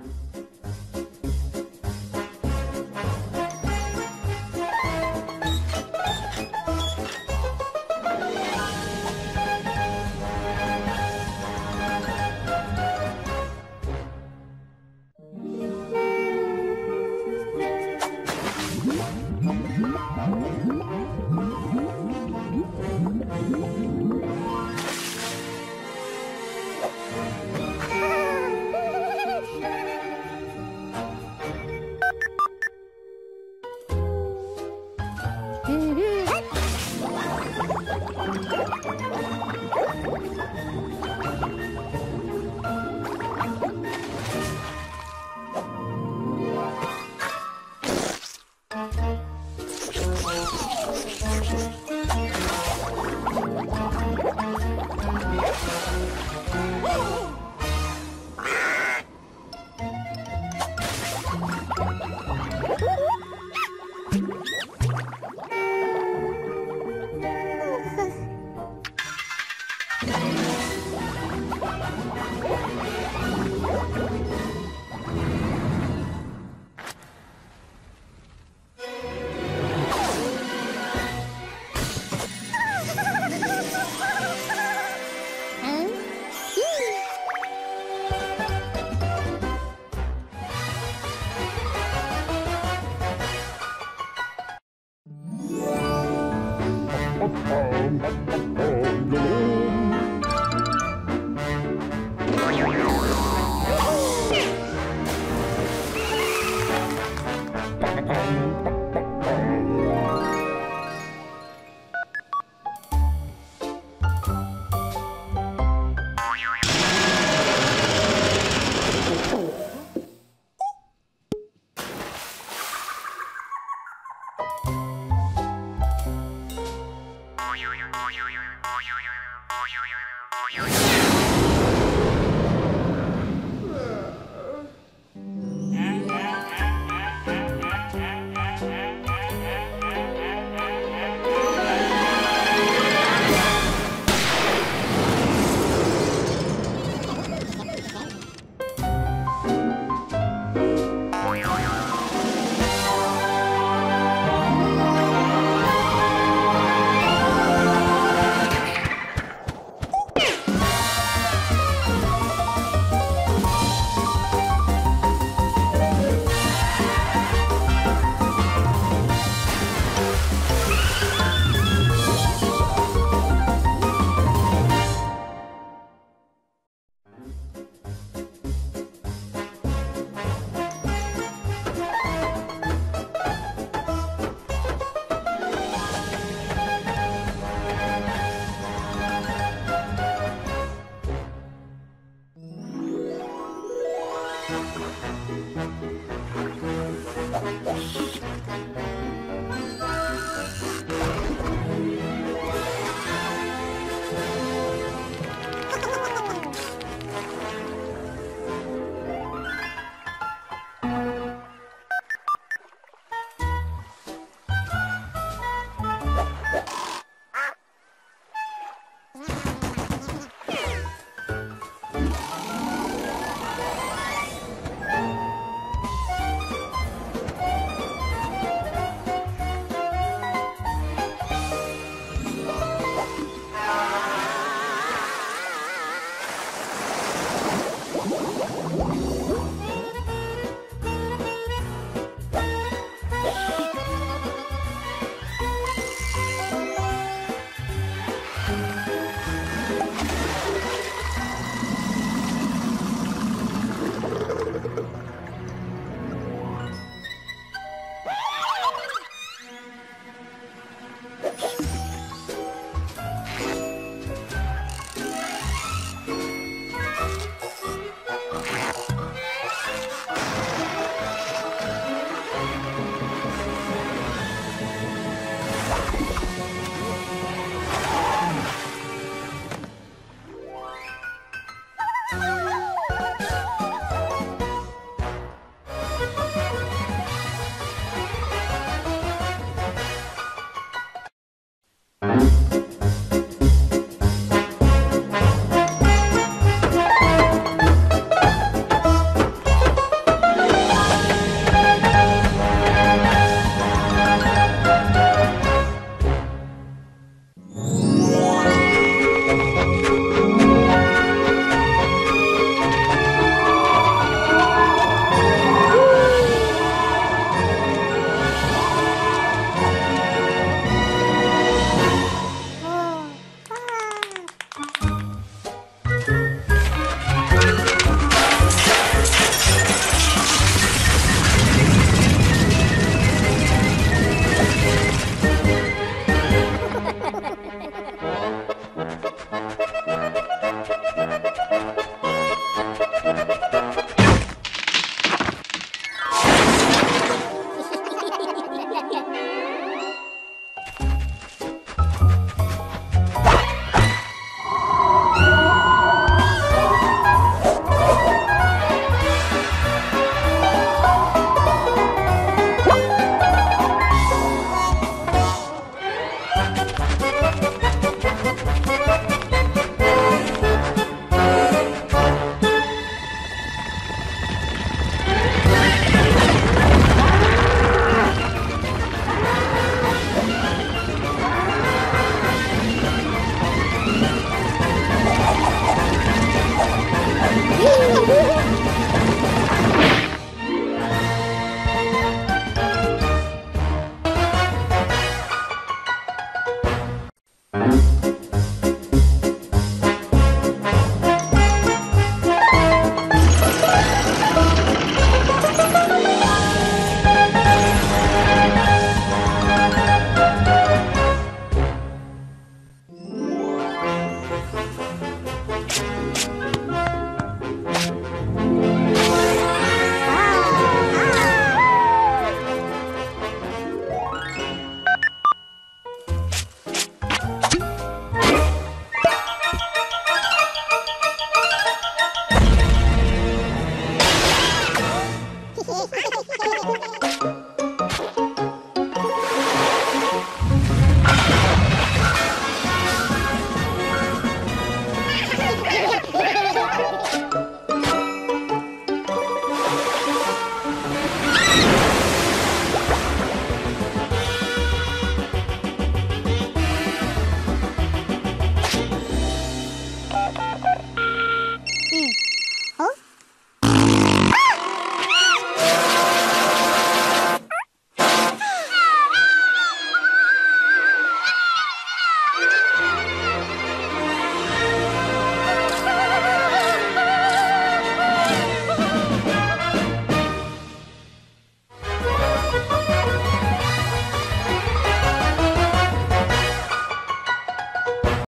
you alone, all Thank Thank mm -hmm. you.